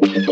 Thank you.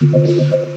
Thank